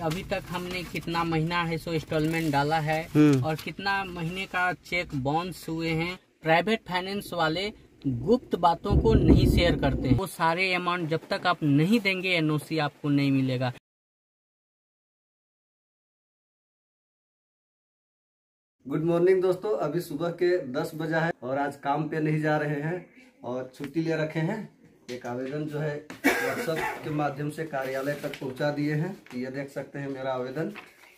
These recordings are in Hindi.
अभी तक हमने कितना महीना है सो इंस्टॉलमेंट डाला है हम्म। और कितना महीने का चेक बाउंस हुए हैं प्राइवेट फाइनेंस वाले गुप्त बातों को नहीं शेयर करते हैं। वो सारे अमाउंट जब तक आप नहीं देंगे एनओसी आपको नहीं मिलेगा। गुड मॉर्निंग दोस्तों अभी सुबह के 10 बजा है और आज काम पे नहीं जा रहे हैं और छुट्टी ले रखे हैं। एक आवेदन जो है व्हाट्सएप के माध्यम से कार्यालय तक पहुँचा दिए हैं। ये देख सकते हैं मेरा आवेदन।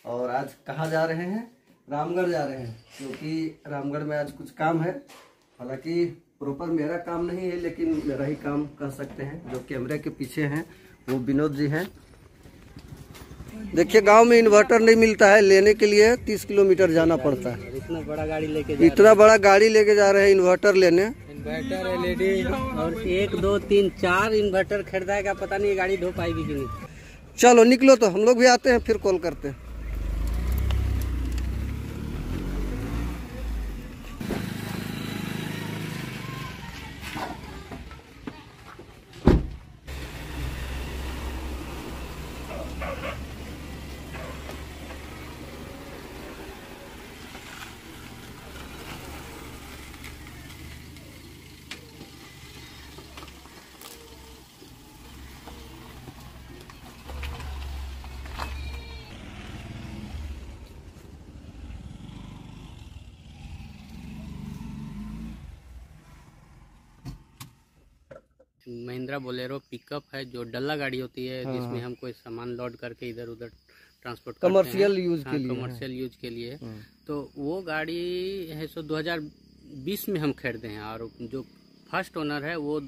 और आज कहाँ जा रहे हैं? रामगढ़ जा रहे हैं क्योंकि रामगढ़ में आज कुछ काम है। हालाँकि प्रॉपर मेरा काम नहीं है लेकिन मेरा ही काम कह सकते हैं। जो कैमरे के पीछे हैं वो विनोद जी हैं। देखिए गाँव में इन्वर्टर नहीं मिलता है। लेने के लिए तीस किलोमीटर जाना पड़ता है। इतना बड़ा गाड़ी लेके इतना बड़ा गाड़ी लेके जा रहे हैं इन्वर्टर लेने। इन्वर्टर एलईडी और एक, दो, तीन, चार इन्वर्टर खरीदाएगा, पता नहीं गाड़ी धो पाएगी कि नहीं। चलो, निकलो तो हम लोग भी आते हैं, फिर कॉल करते हैं। महिंद्रा बोलेरो पिकअप है जो डल्ला गाड़ी होती है हाँ, जिसमें हम कोई सामान लोड करके इधर उधर ट्रांसपोर्ट कमर्शियल यूज़ हाँ, के लिए कमर्शियल यूज़ के लिए। हम्म। तो वो गाड़ी है सो 2020 में हम खरीदे हैं और जो फ़र्स्ट ओनर है वो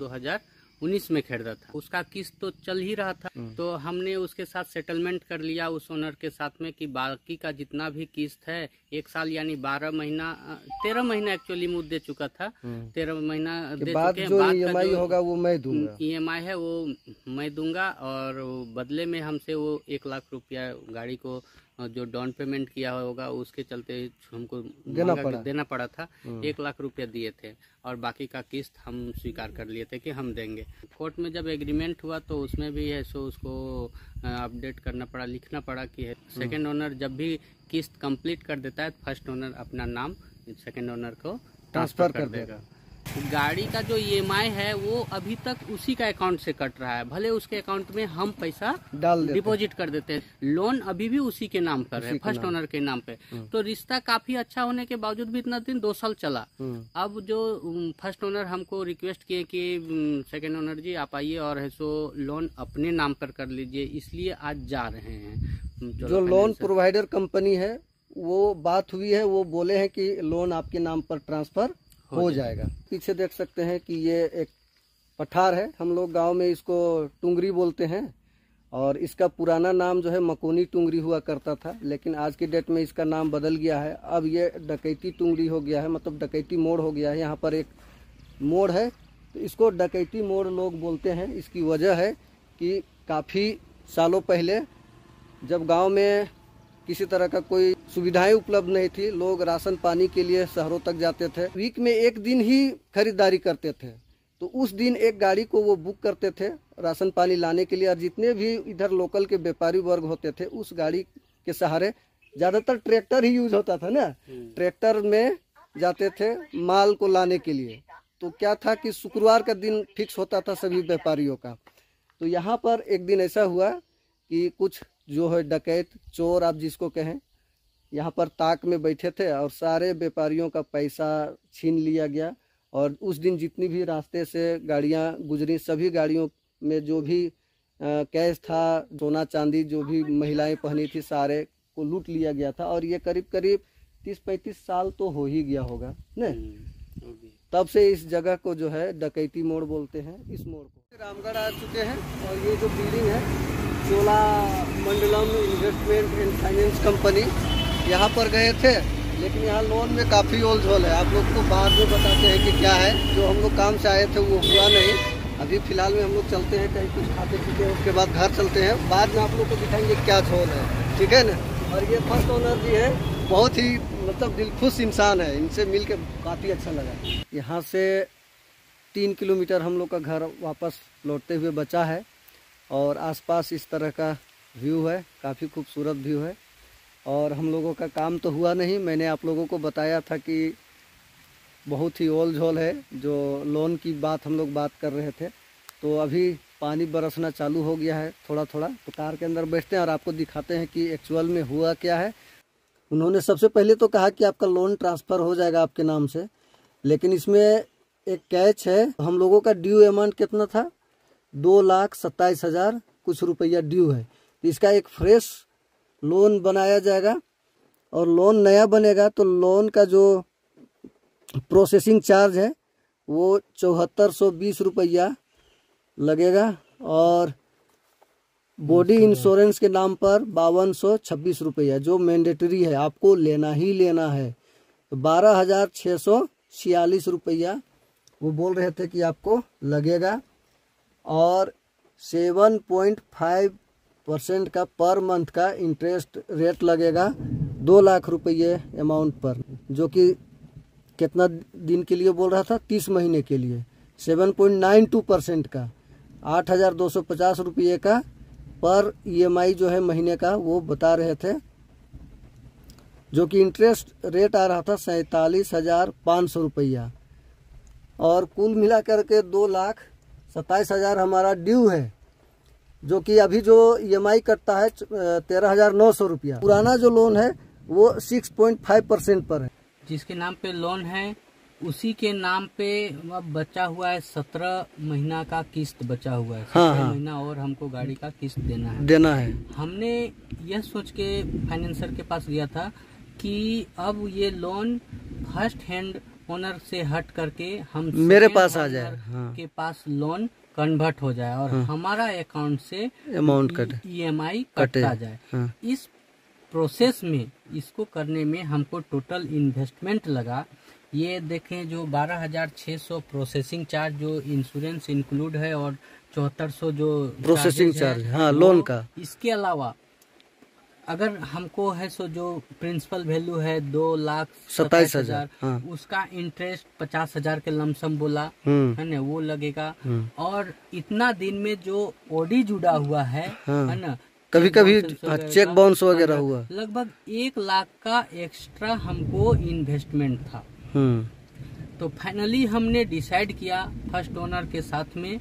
2019 में खरीदा था। उसका किस्त तो चल ही रहा था। हम्म। तो हमने उसके साथ सेटलमेंट कर लिया उस ओनर के साथ में कि बाकी का जितना भी किस्त है एक साल यानी बारह महीना तेरह महीना एक्चुअली मुझ दे चुका था। हम्म। तेरह महीना दे चुके हैं। जो बाद का जो- होगा वो मैं दूँगा। ईएमआई है वो मैं दूँगा और बदले में हमसे वो एक लाख रुपया गाड़ी को जो डाउन पेमेंट किया होगा उसके चलते हमको देना पड़ा। देना पड़ा था। हम्म। एक लाख रुपया दिए थे और बाकी का किस्त हम स्वीकार कर लिए थे कि हम देंगे। कोर्ट में जब एग्रीमेंट हुआ तो उसमें भी है सो उसको अपडेट करना पड़ा लिखना पड़ा कि सेकेंड ओनर जब भी किस्त कंप्लीट कर देता है फ़र्स्ट ओनर अपना नाम सेकेंड ओनर को ट्रांसफ़र कर देगा। गाड़ी का जो ईएमआई है वो अभी तक उसी का अकाउंट से कट रहा है। भले उसके अकाउंट में हम पैसा डाल डिपॉजिट कर देते हैं। लोन अभी भी उसी के नाम पर है फ़र्स्ट ओनर के नाम पे। तो रिश्ता काफ़ी अच्छा होने के बावजूद भी इतना दिन दो साल चला। हम्म। अब जो फ़र्स्ट ओनर हमको रिक्वेस्ट किए कि सेकेंड ओनर जी आप आइए और है सो लोन अपने नाम पर कर लीजिए इसलिए आज जा रहे हैं। जो लोन प्रोवाइडर कंपनी है वो बात हुई है वो बोले हैं कि लोन आपके नाम पर ट्रांसफ़र हो जाएगा। पीछे देख सकते हैं कि ये एक पठार है। हम लोग गाँव में इसको टुंगरी बोलते हैं और इसका पुराना नाम जो है मकोनी टुंगरी हुआ करता था लेकिन आज की डेट में इसका नाम बदल गया है। अब ये डकैती टुंगरी हो गया है मतलब डकैती मोड़ हो गया है। यहाँ पर एक मोड़ है। तो इसको डकैती मोड़ लोग बोलते हैं। इसकी वजह है कि काफ़ी सालों पहले जब गाँव में किसी तरह का कोई सुविधाएँ उपलब्ध नहीं थी। लोग राशन पानी के लिए शहरों तक जाते थे। वीक में एक दिन ही खरीदारी करते थे। तो उस दिन एक गाड़ी को वो बुक करते थे राशन पानी लाने के लिए। और जितने भी इधर लोकल के व्यापारी वर्ग होते थे उस गाड़ी के सहारे ज़्यादातर ट्रैक्टर ही यूज़ होता था ना। ट्रैक्टर में जाते थे माल को लाने के लिए। तो क्या था कि शुक्रवार का दिन फिक्स होता था सभी व्यापारियों का। तो यहाँ पर एक दिन ऐसा हुआ कि कुछ जो है डकैत चोर आप जिसको कहें यहाँ पर ताक में बैठे थे और सारे व्यापारियों का पैसा छीन लिया गया और उस दिन जितनी भी रास्ते से गाड़ियाँ गुजरी सभी गाड़ियों में जो भी कैश था सोना चांदी जो भी महिलाएँ पहनी थी सारे को लूट लिया गया था और ये करीब करीब तीस पैंतीस साल तो हो ही गया होगा न हम्म। तब से इस जगह को जो है डकैती मोड़ बोलते हैं इस मोड़ को रामगढ़ आ चुके हैं और ये जो बिल्डिंग है Cholamandalam investment and finance company यहाँ पर गए थे, लेकिन यहाँ लोन में काफ़ी ओल झोल है। आप लोग को बाद में बताते हैं कि क्या है। जो हम लोग काम से आए थे, वो हुआ नहीं। अभी फ़िलहाल में हम लोग चलते हैं, कहीं कुछ खाते पीते हैं, उसके बाद घर चलते हैं। बाद में आप लोग को दिखाएँगे क्या झोल है। ठीक है ना? और ये फ़र्स्ट ओनर जी है। बहुत ही मतलब दिल खुश इंसान है। इनसे मिल के काफ़ी अच्छा लगा। यहाँ से तीन किलोमीटर हम लोग का घर वापस लौटते हुए बचा है। और आसपास इस तरह का व्यू है। काफ़ी खूबसूरत व्यू है। और हम लोगों का काम तो हुआ नहीं। मैंने आप लोगों को बताया था कि बहुत ही ओल झोल है, जो लोन की बात हम लोग बात कर रहे थे। तो अभी पानी बरसना चालू हो गया है थोड़ा थोड़ा तो कार के अंदर बैठते हैं और आपको दिखाते हैं कि एक्चुअल में हुआ क्या है। उन्होंने सबसे पहले तो कहा कि आपका लोन ट्रांसफ़र हो जाएगा आपके नाम से, लेकिन इसमें एक कैच है। हम लोगों का ड्यू अमाउंट कितना था? दो लाख सत्ताईस हज़ार कुछ रुपया ड्यू है। तो इसका एक फ्रेश लोन बनाया जाएगा और लोन नया बनेगा तो लोन का जो प्रोसेसिंग चार्ज है वो चौहत्तर सौ बीस रुपया लगेगा और बॉडी इंश्योरेंस के नाम पर बावन सौ छब्बीस रुपया जो मैंडेटरी है आपको लेना ही लेना है। तो बारह हज़ार छः सौ छियालीस रुपया वो बोल रहे थे कि आपको लगेगा। और सेवन पॉइंट फाइव परसेंट का पर मंथ का इंटरेस्ट रेट लगेगा दो लाख रुपये अमाउंट पर, जो कि कितना दिन के लिए बोल रहा था? तीस महीने के लिए। Seven point nine two percent का, आठ हज़ार दो सौ पचास रुपये का पर ईएमआई जो है महीने का, वो बता रहे थे, जो कि इंटरेस्ट रेट आ रहा था सैतालीस हज़ार पाँच सौ रुपया। और कुल मिला करके दो लाख सत्ताईस हज़ार हमारा ड्यू है। जो कि अभी जो ईएमआई कटता है तेरह हज़ार नौ सौ रुपया। पुराना जो लोन है वो सिक्स पॉइंट फाइव परसेंट पर है। जिसके नाम पे लोन है उसी के नाम पे अब बचा हुआ है सत्रह महीना का किस्त बचा हुआ है। हाँ, सत्रह हाँ। महीना और हमको गाड़ी का किस्त देना है। देना है। हमने यह सोच के फाइनेंसर के पास गया था कि अब ये लोन फ़र्स्ट हैंड ओनर से हट करके हम मेरे पास आ जाए, हाँ। के पास लोन कन्वर्ट हो जाए और हाँ। हमारा अकाउंट से अमाउंट कट ईएमआई कटे। कटता जाए हाँ। इस प्रोसेस में इसको करने में हमको टोटल इन्वेस्टमेंट लगा ये देखें जो बारह हज़ार छः सौ प्रोसेसिंग चार्ज जो इंश्योरेंस इंक्लूड है और चौहत्तर सौ जो प्रोसेसिंग चार्ज, हाँ, लोन का। इसके अलावा अगर हमको है सो जो प्रिंसिपल वैल्यू है दो लाख सत्ताईस हज़ार, हाँ। उसका इंटरेस्ट पचास हज़ार के लमसम बोला हम्म है ना वो लगेगा हम्म। और इतना दिन में जो ओडी जुड़ा हुआ है हाँ। है ना कभी कभी चेक बाउंस वगैरह हुआ लगभग एक लाख का एक्स्ट्रा हमको इन्वेस्टमेंट था हम्म तो फाइनली हमने डिसाइड किया फ़र्स्ट ओनर के साथ में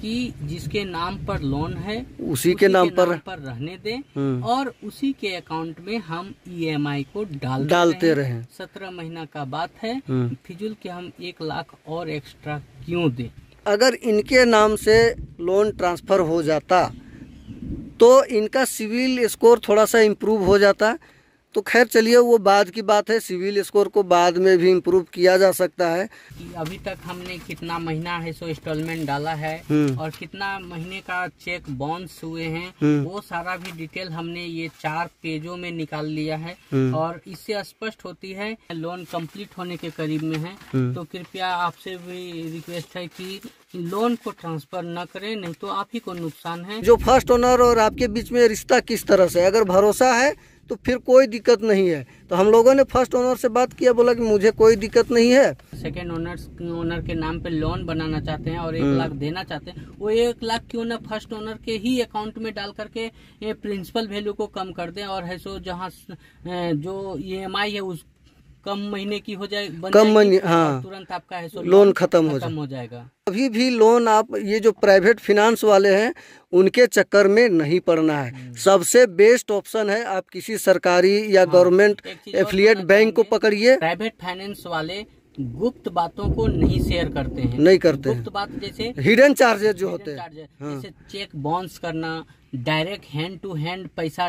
कि जिसके नाम पर लोन है उसी उसी के नाम के नाम पर पर रहने दें हम्म। और उसी के अकाउंट में हम ईएमआई को डाल डालते रहें। सत्रह महीना का बात है हम्म। फिजुल के हम एक लाख और एक्स्ट्रा क्यों दें अगर इनके नाम से लोन ट्रांसफ़र हो जाता तो इनका सिविल स्कोर थोड़ा सा इम्प्रूव हो जाता तो खैर चलिए वो बाद की बात है सिविल स्कोर को बाद में भी इम्प्रूव किया जा सकता है अभी तक हमने कितना महीना है सो इंस्टॉलमेंट डाला है हम्म। और कितना महीने का चेक बाउंस हुए हैं हम्म। वो सारा भी डिटेल हमने ये चार पेजों में निकाल लिया है हम्म। और इससे स्पष्ट होती है लोन कंप्लीट होने के करीब में है। तो कृपया आपसे भी रिक्वेस्ट है कि लोन को ट्रांसफ़र न करें नहीं तो आप ही को नुकसान है जो फ़र्स्ट ओनर और आपके बीच में रिश्ता किस तरह से अगर भरोसा है तो फिर कोई दिक्कत नहीं है। तो हम लोगों ने फ़र्स्ट ओनर से बात किया बोला कि मुझे कोई दिक्कत नहीं है। सेकेंड ओनर ओनर के नाम पे लोन बनाना चाहते हैं और एक हम्म। लाख देना चाहते हैं। वो एक लाख क्यों ना फ़र्स्ट ओनर के ही अकाउंट में डाल करके ये प्रिंसिपल वैल्यू को कम कर दें और है सो जहाँ जो ईएमआई है उस कम महीने की हो जाए बन कम महीने- हाँ। तुरंत आपका है सो लोन खत्म हो हो जाएगा। अभी भी लोन आप ये जो प्राइवेट फिनांस वाले हैं उनके चक्कर में नहीं पड़ना है। सबसे बेस्ट ऑप्शन है आप किसी सरकारी या हाँ, गवर्नमेंट एफिलियट एफिलिएट बैंक को पकड़िए। प्राइवेट फाइनेंस वाले गुप्त बातों को नहीं शेयर करते हैं नहीं करते हैं। गुप्त बात जैसे हिडन चार्जेस जो होते हैं हाँ। जैसे चेक बाउंस करना डायरेक्ट हैंड टू हैंड पैसा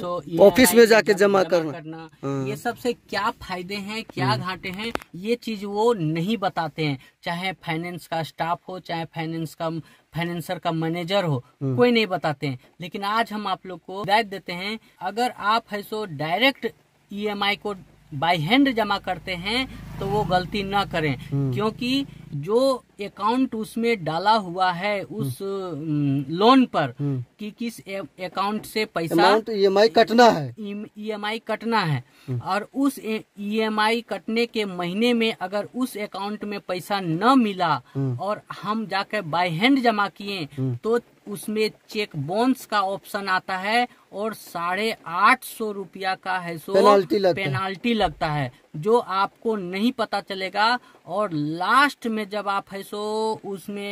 सो ऑफ़िस में जाके जमा जमा करना। करना हाँ। ये सबसे क्या फ़ायदे हैं क्या घाटे हैं ये चीज़ वो नहीं बताते हैं चाहे फाइनेंस का स्टाफ हो चाहे फाइनेंस का फाइनेंसर का मैनेजर हो कोई नहीं बताते हैं लेकिन आज हम आप लोग को हिदायत देते हैं अगर आप है सो डायरेक्ट ईएमआई को बाय हैंड जमा करते हैं तो वो गलती ना करें। क्योंकि जो अकाउंट उसमें डाला हुआ है उस लोन पर कि किस अकाउंट से पैसा ईएमआई कटना है। ईएमआई कटना है। और उस ईएमआई कटने के महीने में अगर उस अकाउंट में पैसा न मिला और हम जाकर बाय हैंड जमा किए तो उसमें चेक बोन्स का ऑप्शन आता है और साढ़े आठ सौ रुपया का है सो पेनाल्टी लगता है। पेनाल्टी लगता है जो आपको नहीं पता चलेगा और लास्ट में जब आप है सो उसमें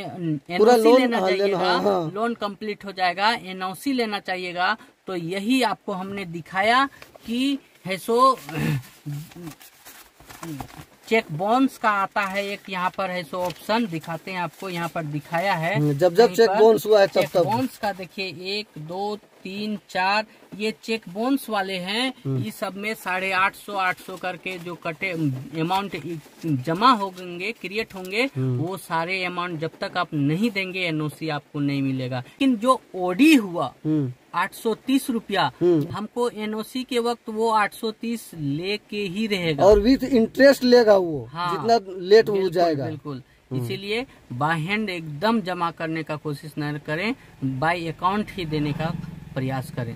एनओसी लेना हाँ, लेना- चाहिएगा हाँ, हाँ। लोन कंप्लीट हो जाएगा एनओसी लेना चाहिएगा तो यही आपको हमने दिखाया कि है सो चेक बाउंस का आता है एक यहाँ पर है सो ऑप्शन दिखाते हैं आपको यहाँ पर दिखाया है हम्म, जब जब चेक बाउंस हुआ है तब तब बाउंस का देखिए एक दो तीन चार ये चेक बाउंस वाले हैं हम्म। इस सब में साढ़े आठ सौ आठ सौ करके जो कटे अमाउंट जमा होंगे क्रिएट होंगे हम्म। वो सारे अमाउंट जब तक आप नहीं देंगे एनओसी आपको नहीं मिलेगा लेकिन जो ओडी हुआ हम्म, आठ सौ तीस रूपया। हम्म। हमको एनओसी के वक्त वो आठ सौ तीस लेके ही रहेगा। और विथ इंटरेस्ट लेगा वो हाँ। जितना लेट हो जाएगा। बिल्कुल। इसीलिए बाय हैंड एकदम जमा करने का कोशिश न करें बाय अकाउंट ही देने का प्रयास करें।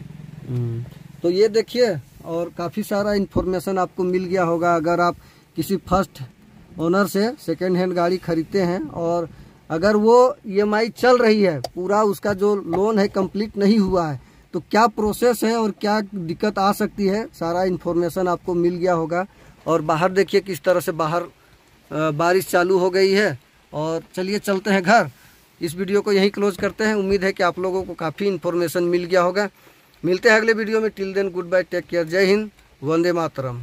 हम्म, तो ये देखिए और काफ़ी सारा इन्फॉर्मेशन आपको मिल गया होगा। अगर आप किसी फ़र्स्ट ओनर से सेकेंड हैंड गाड़ी खरीदते हैं और अगर वो ईएमआई चल रही है पूरा उसका जो लोन है कंप्लीट नहीं हुआ है तो क्या प्रोसेस है और क्या दिक्कत आ सकती है? सारा इन्फॉर्मेशन आपको मिल गया होगा। और बाहर देखिए किस तरह से बाहर बारिश चालू हो गई है। और चलिए चलते हैं घर। इस वीडियो को यहीं क्लोज करते हैं। उम्मीद है कि आप लोगों को काफ़ी इन्फॉर्मेशन मिल गया होगा। मिलते हैं अगले वीडियो में। Till then good bye take care जय हिंद, वंदे मातरम।